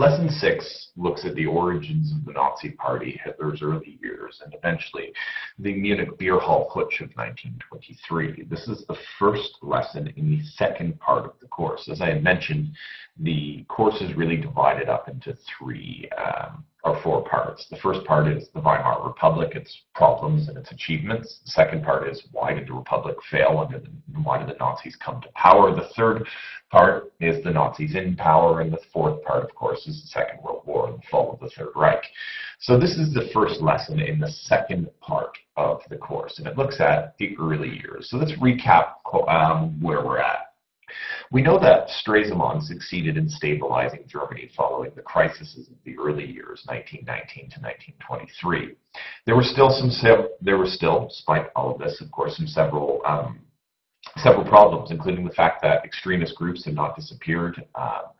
Lesson six looks at the origins of the Nazi Party, Hitler's early years, and eventually the Munich Beer Hall Putsch of 1923. This is the first lesson in the second part of the course. As I had mentioned, the course is really divided up into three um, or four parts. The first part is the Weimar Republic, its problems and its achievements. The second part is why did the Republic fail and why did the Nazis come to power? The third part is the Nazis in power, and the fourth part, of course, is the Second World War and the fall of the Third Reich. So this is the first lesson in the second part of the course, and it looks at the early years. So let's recap um, where we're at. We know that Stresemann succeeded in stabilizing Germany following the crises of the early years, 1919 to 1923. There were still some, there were still, despite all of this, of course, some several um, several problems, including the fact that extremist groups had not disappeared. Um,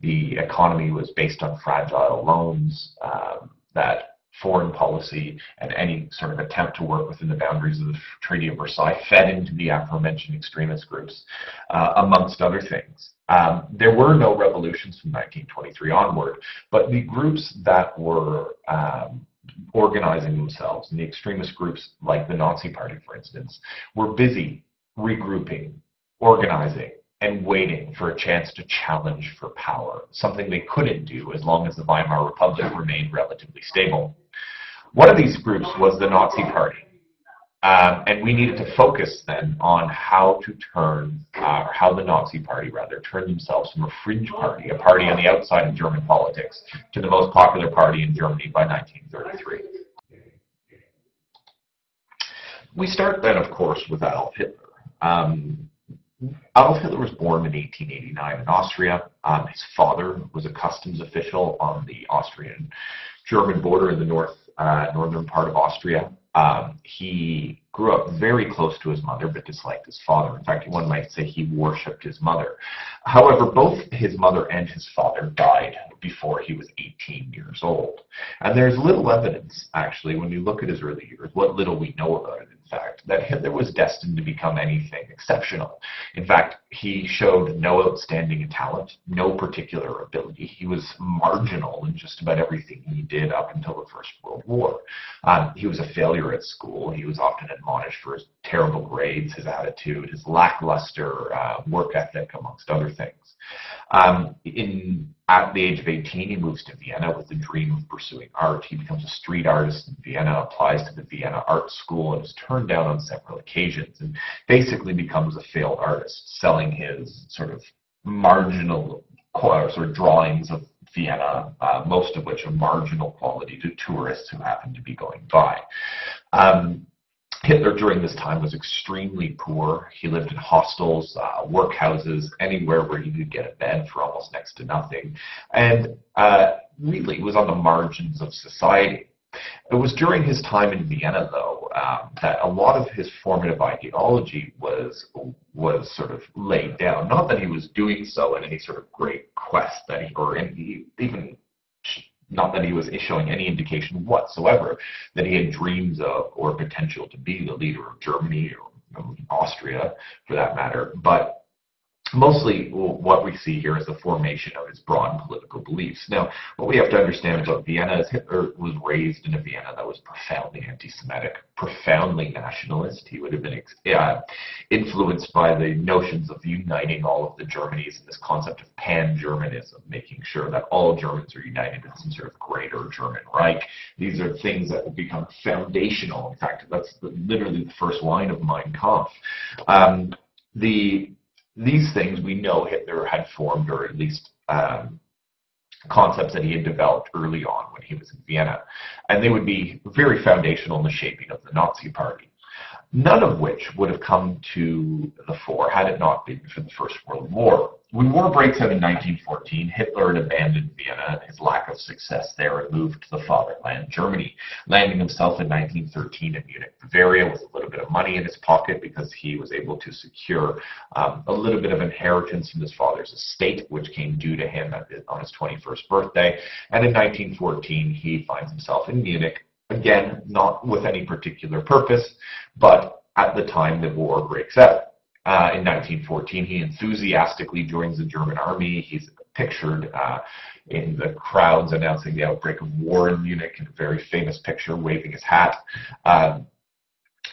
the economy was based on fragile loans. Um, that foreign policy and any sort of attempt to work within the boundaries of the Treaty of Versailles fed into the aforementioned extremist groups, uh, amongst other things. Um, there were no revolutions from 1923 onward, but the groups that were um, organizing themselves, and the extremist groups like the Nazi Party, for instance, were busy regrouping, organizing, and waiting for a chance to challenge for power, something they couldn't do as long as the Weimar Republic remained relatively stable. One of these groups was the Nazi Party. Um, and we needed to focus then on how to turn, uh, or how the Nazi Party rather, turned themselves from a fringe party, a party on the outside of German politics, to the most popular party in Germany by 1933. We start then, of course, with Adolf Hitler. Um, Adolf Hitler was born in 1889 in Austria. Um, his father was a customs official on the Austrian-German border in the north uh, northern part of Austria. Um, he grew up very close to his mother, but disliked his father. In fact, one might say he worshipped his mother. However, both his mother and his father died before he was 18 years old. And there's little evidence, actually, when you look at his early years, what little we know about it, in fact, that Hitler was destined to become anything exceptional. In fact, he showed no outstanding talent, no particular ability. He was marginal in just about everything he did up until the First World War. Um, he was a failure at school. He was often admonished for his terrible grades, his attitude, his lackluster uh, work ethic, amongst other things. Um, in at the age of 18, he moves to Vienna with the dream of pursuing art. He becomes a street artist in Vienna, applies to the Vienna Art School, and is turned down on several occasions, and basically becomes a failed artist, selling his sort of marginal sort of drawings of Vienna, uh, most of which are marginal quality to tourists who happen to be going by. Um, Hitler during this time was extremely poor. He lived in hostels, uh, workhouses, anywhere where he could get a bed for almost next to nothing, and uh, really was on the margins of society. It was during his time in Vienna, though, um, that a lot of his formative ideology was was sort of laid down. Not that he was doing so in any sort of great quest that he, or he even not that he was showing any indication whatsoever that he had dreams of or potential to be the leader of Germany or Austria, for that matter, but mostly what we see here is the formation of his broad political beliefs. Now, what we have to understand about Vienna is Hitler was raised in a Vienna that was profoundly anti-Semitic, profoundly nationalist. He would have been uh, influenced by the notions of uniting all of the Germanys and this concept of pan-Germanism, making sure that all Germans are united in some sort of greater German Reich. These are things that will become foundational. In fact, that's the, literally the first line of Mein Kampf. Um, the these things we know Hitler had formed, or at least um, concepts that he had developed early on when he was in Vienna. And they would be very foundational in the shaping of the Nazi Party. None of which would have come to the fore had it not been for the First World War. When war breaks out in 1914, Hitler had abandoned Vienna, his lack of success there, and moved to the fatherland, Germany, landing himself in 1913 in Munich, Bavaria, with a little bit of money in his pocket because he was able to secure um, a little bit of inheritance from his father's estate, which came due to him on his 21st birthday. And in 1914, he finds himself in Munich, again, not with any particular purpose, but at the time the war breaks out. Uh, in 1914, he enthusiastically joins the German army. He's pictured uh, in the crowds announcing the outbreak of war in Munich in a very famous picture, waving his hat. Um,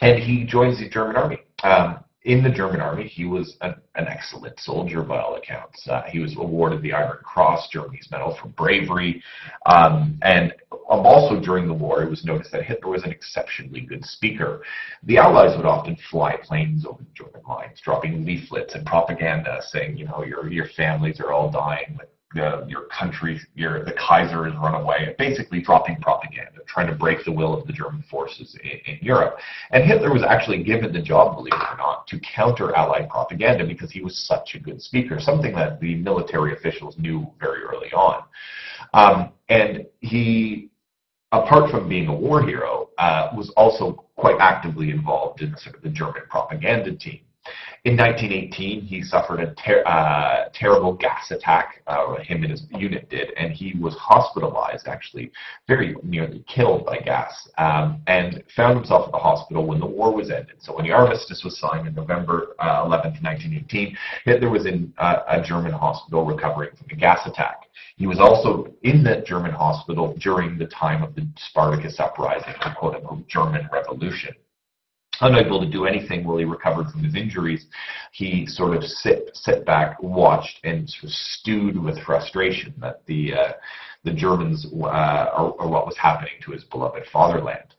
and he joins the German army. Um, in the German army, he was an, excellent soldier by all accounts. Uh, he was awarded the Iron Cross, Germany's medal for bravery. Um, and also during the war, it was noticed that Hitler was an exceptionally good speaker. The Allies would often fly planes over the German lines, dropping leaflets and propaganda saying, you know, your, your families are all dying your country, your the Kaiser has run away, basically dropping propaganda, trying to break the will of the German forces in, in, Europe. And Hitler was actually given the job, believe it or not, to counter Allied propaganda because he was such a good speaker, something that the military officials knew very early on. Um, and he, apart from being a war hero, uh, was also quite actively involved in sort of the German propaganda team. In 1918, he suffered a ter uh, terrible gas attack, uh, him and his unit did, and he was hospitalized, actually very nearly killed by gas, um, and found himself at the hospital when the war was ended. So when the armistice was signed in November uh, 11th, 1918, Hitler was in uh, a German hospital recovering from a gas attack. He was also in that German hospital during the time of the Spartacus uprising, the quote-unquote German Revolution unable to do anything while he recovered from his injuries, he sort of sit sit back, watched, and sort of stewed with frustration that the uh, the Germans uh, are, are what was happening to his beloved fatherland.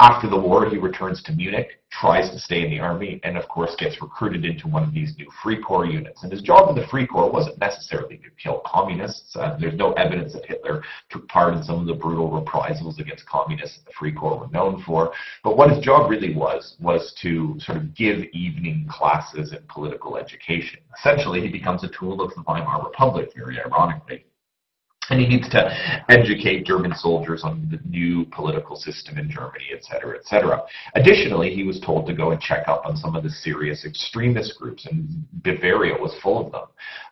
After the war, he returns to Munich, tries to stay in the army, and of course gets recruited into one of these new Free Corps units. And his job in the Free Corps wasn't necessarily to kill communists. Uh, there's no evidence that Hitler took part in some of the brutal reprisals against communists that the Free Corps were known for. But what his job really was, was to sort of give evening classes in political education. Essentially, he becomes a tool of the Weimar Republic, very ironically and he needs to educate German soldiers on the new political system in Germany, et cetera, et cetera. Additionally, he was told to go and check up on some of the serious extremist groups, and Bavaria was full of them.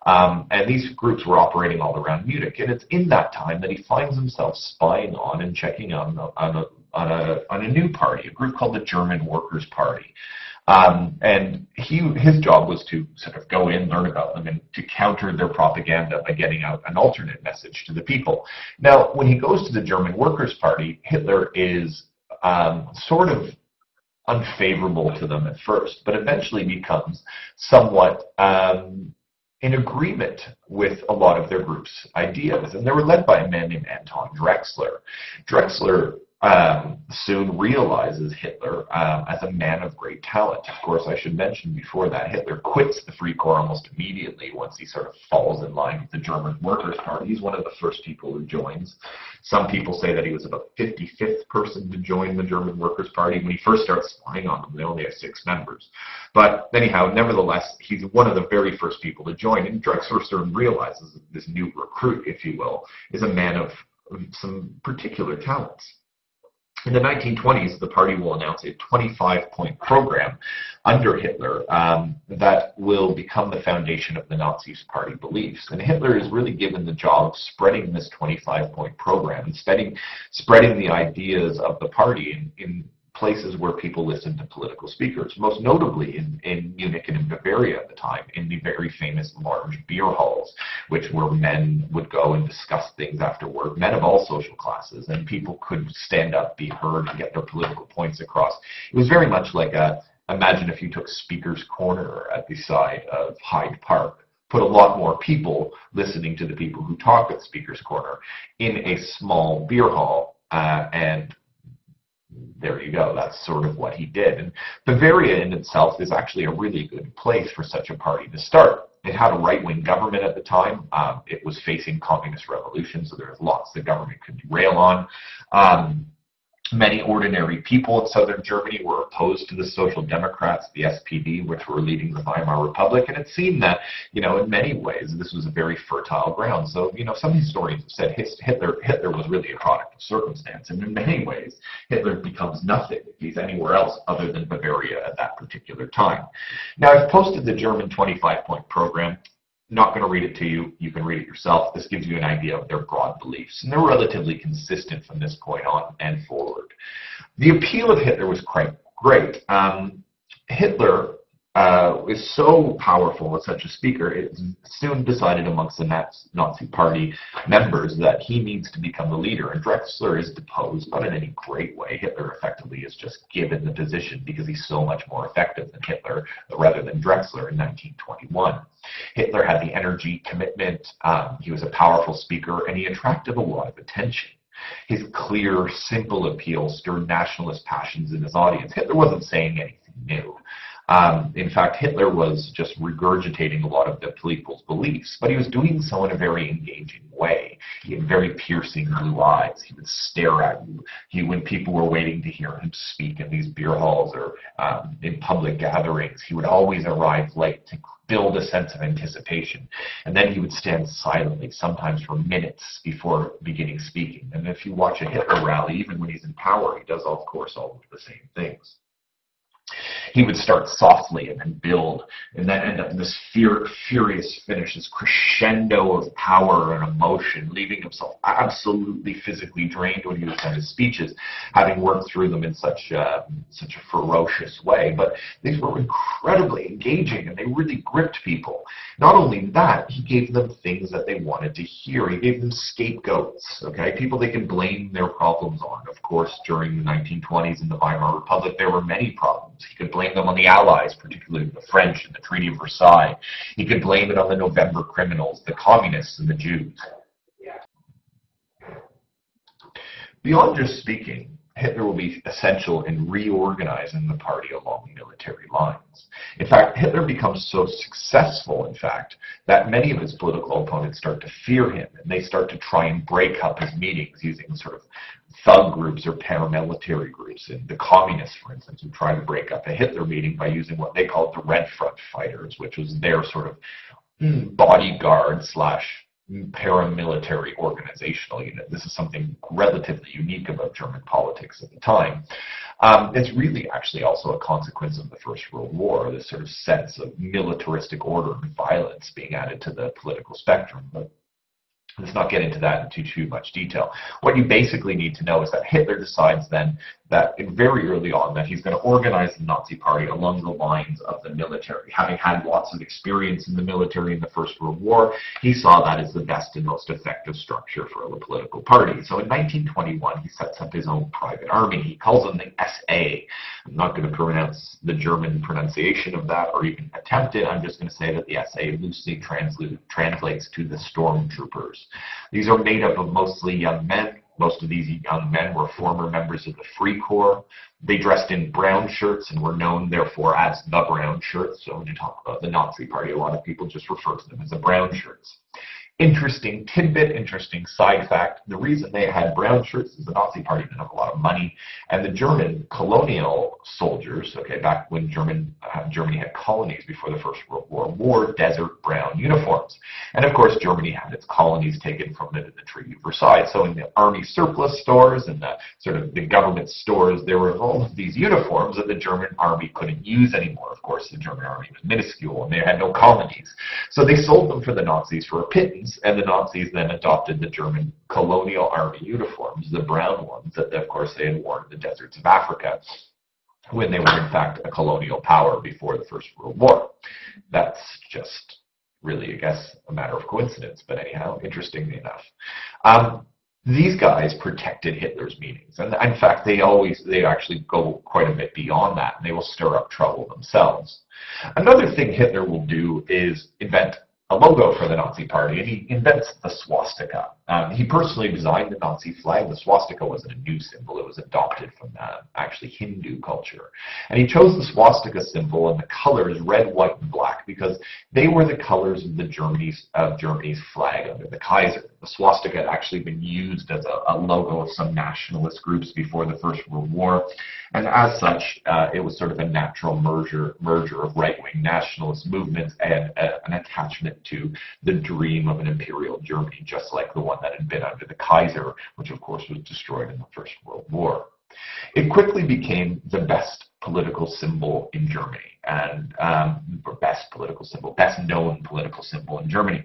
Um, and these groups were operating all around Munich, and it's in that time that he finds himself spying on and checking on, on, a, on, a, on a new party, a group called the German Workers' Party. Um, and he, his job was to sort of go in, learn about them, and to counter their propaganda by getting out an alternate message to the people. Now, when he goes to the German Workers' Party, Hitler is um, sort of unfavorable to them at first, but eventually becomes somewhat um, in agreement with a lot of their group's ideas. And they were led by a man named Anton Drexler. Drexler um, soon realizes Hitler um, as a man of great talent. Of course, I should mention before that Hitler quits the Free Corps almost immediately once he sort of falls in line with the German Workers' Party. He's one of the first people who joins. Some people say that he was about 55th person to join the German Workers' Party. When he first starts spying on them, they only have six members. But anyhow, nevertheless, he's one of the very first people to join. And Drexler soon realizes that this new recruit, if you will, is a man of some particular talents. In the 1920s, the party will announce a 25-point program under Hitler um, that will become the foundation of the Nazis' party beliefs. And Hitler is really given the job of spreading this 25-point program and spreading, spreading the ideas of the party in, in places where people listened to political speakers, most notably in, in Munich and in Bavaria at the time, in the very famous large beer halls, which where men would go and discuss things after work, men of all social classes, and people could stand up, be heard, and get their political points across. It was very much like a, imagine if you took Speaker's Corner at the side of Hyde Park, put a lot more people listening to the people who talk at Speaker's Corner in a small beer hall uh, and there you go. That's sort of what he did. And Bavaria in itself is actually a really good place for such a party to start. It had a right-wing government at the time. Um, it was facing communist revolution, so there was lots the government could rail on. Um, Many ordinary people in southern Germany were opposed to the Social Democrats, the SPD, which were leading the Weimar Republic, and it seemed that, you know, in many ways, this was a very fertile ground. So, you know, some historians have said Hitler, Hitler was really a product of circumstance, and in many ways, Hitler becomes nothing if he's anywhere else other than Bavaria at that particular time. Now, I've posted the German 25-point program not going to read it to you. You can read it yourself. This gives you an idea of their broad beliefs. And they're relatively consistent from this point on and forward. The appeal of Hitler was quite great. Um, Hitler uh, is so powerful as such a speaker, it soon decided amongst the Nazi Party members that he needs to become the leader. And Drexler is deposed, not in any great way. Hitler effectively is just given the position because he's so much more effective than Hitler, rather than Drexler in 1921. Hitler had the energy, commitment, um, he was a powerful speaker, and he attracted a lot of attention. His clear, simple appeal stirred nationalist passions in his audience. Hitler wasn't saying anything new. Um, in fact, Hitler was just regurgitating a lot of the people's beliefs, but he was doing so in a very engaging way. He had very piercing blue eyes. He would stare at you. He, when people were waiting to hear him speak in these beer halls or um, in public gatherings, he would always arrive late to build a sense of anticipation. And then he would stand silently, sometimes for minutes before beginning speaking. And if you watch a Hitler rally, even when he's in power, he does, of course, all of the same things he would start softly and then build, and then end up in this fear, furious finish, this crescendo of power and emotion, leaving himself absolutely physically drained when he was done his speeches, having worked through them in such a, such a ferocious way. But these were incredibly engaging, and they really gripped people. Not only that, he gave them things that they wanted to hear. He gave them scapegoats, okay, people they could blame their problems on. Of course, during the 1920s in the Weimar Republic, there were many problems he could blame them on the Allies, particularly the French and the Treaty of Versailles. He could blame it on the November criminals, the communists and the Jews. Beyond just speaking, Hitler will be essential in reorganizing the party along military lines. In fact, Hitler becomes so successful, in fact, that many of his political opponents start to fear him, and they start to try and break up his meetings using sort of thug groups or paramilitary groups. And the communists, for instance, who try to break up a Hitler meeting by using what they called the Red Front fighters, which was their sort of hmm, bodyguard slash paramilitary organizational unit. This is something relatively unique about German politics at the time. Um, it's really actually also a consequence of the First World War, this sort of sense of militaristic order and violence being added to the political spectrum. But let's not get into that in too, too much detail. What you basically need to know is that Hitler decides then that very early on that he's going to organize the Nazi Party along the lines of the military. Having had lots of experience in the military in the First World War, he saw that as the best and most effective structure for a political party. So in 1921, he sets up his own private army. He calls them the SA. I'm not going to pronounce the German pronunciation of that or even attempt it. I'm just going to say that the SA loosely translates to the stormtroopers. These are made up of mostly young men most of these young men were former members of the Free Corps. They dressed in brown shirts and were known, therefore, as the brown shirts. So when you talk about the Nazi Party, a lot of people just refer to them as the brown shirts. Interesting tidbit, interesting side fact. The reason they had brown shirts is the Nazi Party didn't have a lot of money, and the German colonial soldiers, okay, back when German uh, Germany had colonies before the First World War, wore desert brown uniforms. And of course, Germany had its colonies taken from it in the Treaty of Versailles. So in the army surplus stores and the sort of the government stores, there were all of these uniforms that the German army couldn't use anymore. Of course, the German army was minuscule and they had no colonies. So they sold them for the Nazis for a pittance and the Nazis then adopted the German colonial army uniforms, the brown ones that, of course, they had worn in the deserts of Africa when they were, in fact, a colonial power before the First World War. That's just really, I guess, a matter of coincidence, but anyhow, interestingly enough. Um, these guys protected Hitler's meetings, and in fact, they always, they actually go quite a bit beyond that, and they will stir up trouble themselves. Another thing Hitler will do is invent a logo for the Nazi Party, and he invents the swastika. Um, he personally designed the Nazi flag. The swastika wasn't a new symbol; it was adopted from uh, actually Hindu culture. And he chose the swastika symbol and the colors red, white, and black because they were the colors of the Germany's of Germany's flag under the Kaiser. The swastika had actually been used as a, a logo of some nationalist groups before the First World War, and as such, uh, it was sort of a natural merger merger of right-wing nationalist movements and uh, an attachment to the dream of an imperial Germany, just like the one that had been under the Kaiser, which of course was destroyed in the First World War. It quickly became the best political symbol in Germany, and um, best political symbol, best known political symbol in Germany.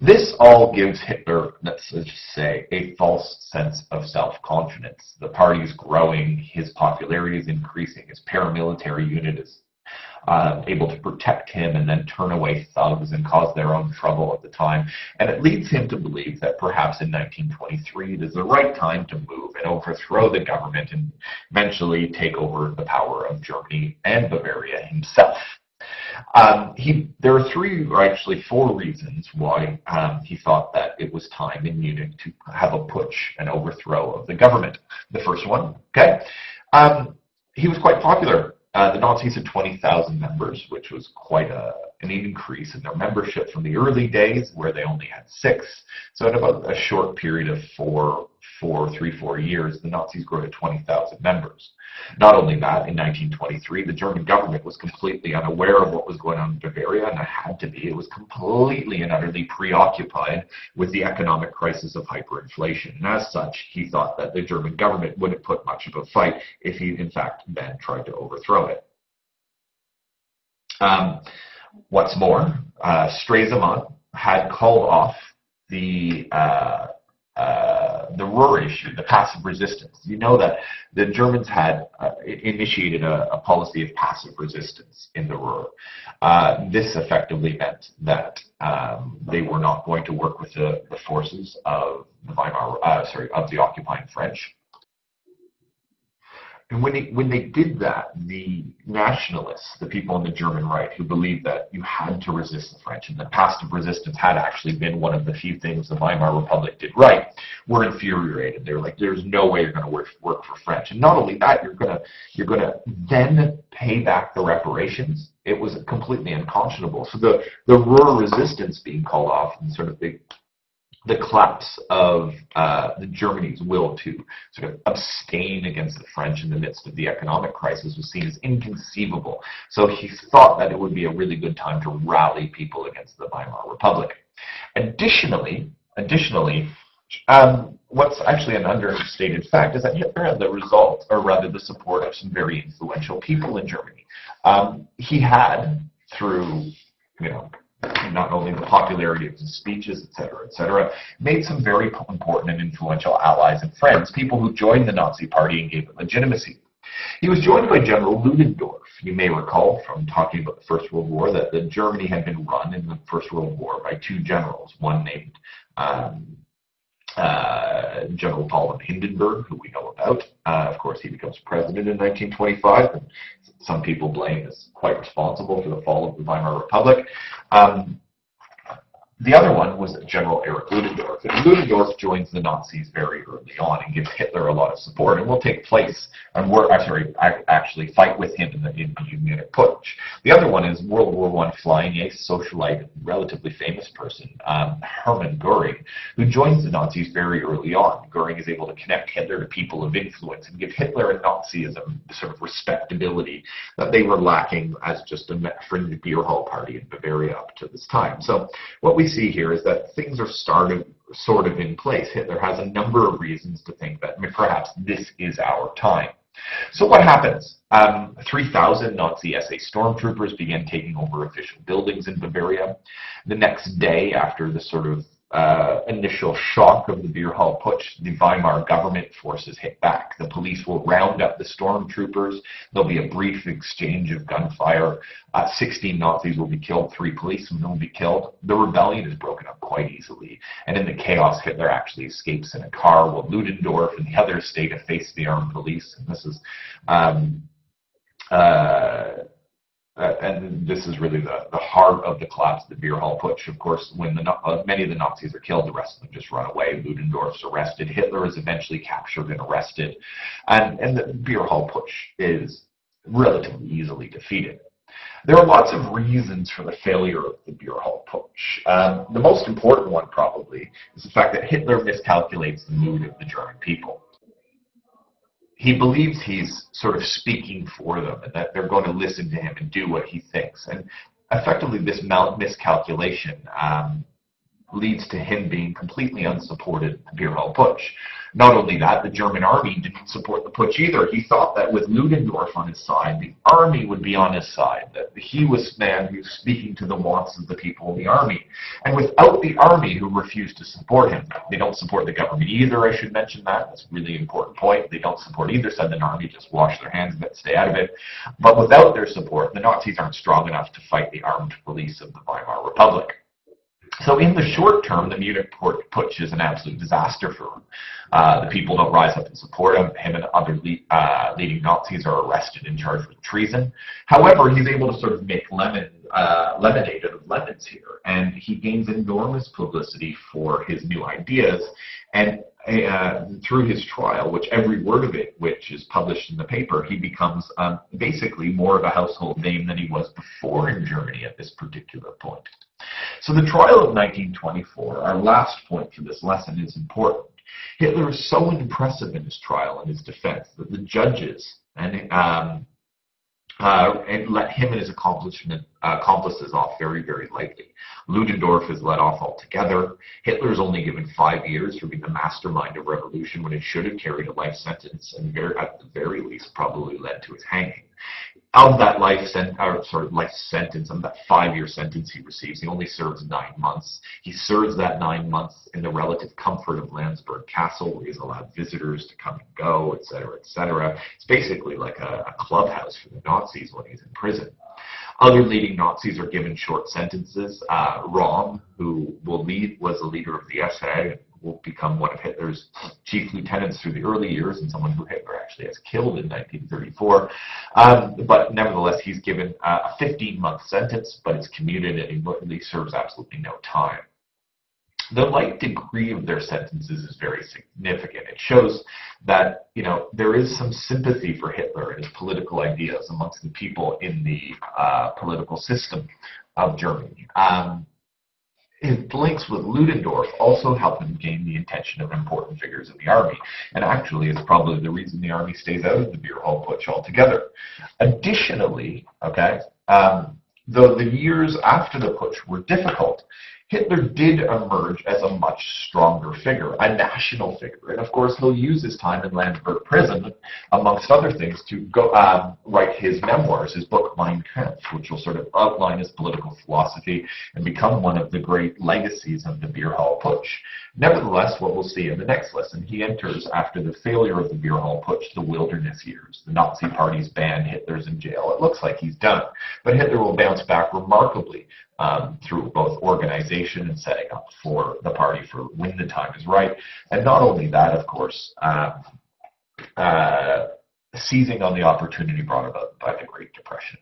This all gives Hitler, let's just say, a false sense of self-confidence. The party is growing, his popularity is increasing, his paramilitary unit is uh, able to protect him and then turn away thugs and cause their own trouble at the time. And it leads him to believe that perhaps in 1923 it is the right time to move and overthrow the government and eventually take over the power of Germany and Bavaria himself. Um, he, there are three, or actually four reasons why um, he thought that it was time in Munich to have a putsch, an overthrow of the government. The first one, okay, um, he was quite popular. Uh, the Nazis had 20,000 members, which was quite a, an increase in their membership from the early days, where they only had six. So in about a short period of four, four, three, four years, the Nazis grew to 20,000 members. Not only that, in 1923, the German government was completely unaware of what was going on in Bavaria, and it had to be. It was completely and utterly preoccupied with the economic crisis of hyperinflation. And as such, he thought that the German government wouldn't put much of a fight if he, in fact, then tried to overthrow it. Um, what's more, uh, Stresemann had called off the uh, uh, the Ruhr issue, the passive resistance. You know that the Germans had uh, initiated a, a, policy of passive resistance in the Ruhr. Uh, this effectively meant that um, they were not going to work with the, the forces of the Weimar, uh, sorry, of the occupying French. And when they, when they did that, the nationalists, the people on the German right who believed that you had to resist the French and that passive resistance had actually been one of the few things the Weimar Republic did right, were infuriated. They were like, "There's no way you're going to work, work for French." And not only that, you're going to you're going to then pay back the reparations. It was completely unconscionable. So the the Ruhr resistance being called off and sort of the the collapse of uh, the Germany's will to sort of abstain against the French in the midst of the economic crisis was seen as inconceivable. So he thought that it would be a really good time to rally people against the Weimar Republic. Additionally, additionally, um, what's actually an understated fact is that Hitler had the result, or rather the support of some very influential people in Germany. Um, he had, through you know not only the popularity of his speeches, et cetera, et cetera, made some very important and influential allies and friends, people who joined the Nazi Party and gave it legitimacy. He was joined by General Ludendorff. You may recall from talking about the First World War that the Germany had been run in the First World War by two generals, one named um, uh, General Paul von Hindenburg, who we know about. Uh, of course, he becomes president in 1925, and some people blame as quite responsible for the fall of the Weimar Republic. Um, the other one was General Erich Ludendorff. And Ludendorff joins the Nazis very early on and gives Hitler a lot of support and will take place and uh, sorry, actually fight with him in the, in the Munich Putsch. The other one is World War I flying ace, socialite, relatively famous person, um, Hermann Goering, who joins the Nazis very early on. Goering is able to connect Hitler to people of influence and give Hitler and Nazism sort of respectability that they were lacking as just a fringe beer hall party in Bavaria up to this time. So what we we see here is that things are started sort of in place. Hitler has a number of reasons to think that perhaps this is our time. So what happens? Um, 3,000 Nazi SA stormtroopers began taking over official buildings in Bavaria. The next day, after the sort of uh, initial shock of the beer hall putsch, the Weimar government forces hit back. The police will round up the stormtroopers. There'll be a brief exchange of gunfire. Uh, 16 Nazis will be killed. Three policemen will be killed. The rebellion is broken up quite easily. And in the chaos, Hitler actually escapes in a car while Ludendorff and the others stay to face the armed police. And this is um, uh, uh, and this is really the, the heart of the collapse of the beer hall putsch. Of course, when the, uh, many of the Nazis are killed, the rest of them just run away. Ludendorff's arrested. Hitler is eventually captured and arrested. And, and the beer hall putsch is relatively easily defeated. There are lots of reasons for the failure of the beer hall putsch. Um, the most important one, probably, is the fact that Hitler miscalculates the mood of the German people he believes he's sort of speaking for them and that they're going to listen to him and do what he thinks. And effectively, this miscalculation um, leads to him being completely unsupported Beer Putsch. Not only that, the German army didn't support the putsch either. He thought that with Ludendorff on his side, the army would be on his side, that he was the man who's speaking to the wants of the people in the army. And without the army who refused to support him, they don't support the government either, I should mention that. That's a really important point. They don't support either side. The army just wash their hands of it, stay out of it. But without their support, the Nazis aren't strong enough to fight the armed police of the Weimar Republic. So in the short term, the Munich putsch is an absolute disaster for him. Uh, the people don't rise up and support him. Him and other le uh, leading Nazis are arrested and charged with treason. However, he's able to sort of make lemon, uh, lemonade out of lemons here, and he gains enormous publicity for his new ideas. And uh, through his trial, which every word of it, which is published in the paper, he becomes um, basically more of a household name than he was before in Germany at this particular point. So the trial of 1924, our last point for this lesson, is important. Hitler is so impressive in his trial and his defense that the judges and um, uh, and let him and his accomplices off very, very lightly. Ludendorff is let off altogether. Hitler is only given five years for being the mastermind of revolution when it should have carried a life sentence and very, at the very least probably led to his hanging of that life sent or sort of life sentence, of that five-year sentence he receives, he only serves nine months. He serves that nine months in the relative comfort of Landsberg Castle, where he's allowed visitors to come and go, et cetera, et cetera. It's basically like a, a clubhouse for the Nazis when he's in prison. Other leading Nazis are given short sentences. Uh, Röhm, who will lead, was the leader of the SA, will become one of Hitler's chief lieutenants through the early years and someone who Hitler actually has killed in 1934. Um, but nevertheless, he's given uh, a 15-month sentence, but it's commuted and he serves absolutely no time. The light degree of their sentences is very significant. It shows that you know there is some sympathy for Hitler and his political ideas amongst the people in the uh, political system of Germany. Um, his links with Ludendorff also help him gain the attention of important figures in the army, and actually is probably the reason the army stays out of the beer hall putsch altogether. Additionally, okay, um, though the years after the putsch were difficult, Hitler did emerge as a much stronger figure, a national figure. And of course, he'll use his time in Landsberg prison, amongst other things, to go um, write his memoirs, his book Mein Kampf, which will sort of outline his political philosophy and become one of the great legacies of the Beer Hall Putsch. Nevertheless, what we'll see in the next lesson, he enters after the failure of the Beer Hall Putsch, the wilderness years. The Nazi party's banned, Hitler's in jail. It looks like he's done. But Hitler will bounce back remarkably um, through both organization and setting up for the party for when the time is right. And not only that, of course, um, uh, seizing on the opportunity brought about by the Great Depression.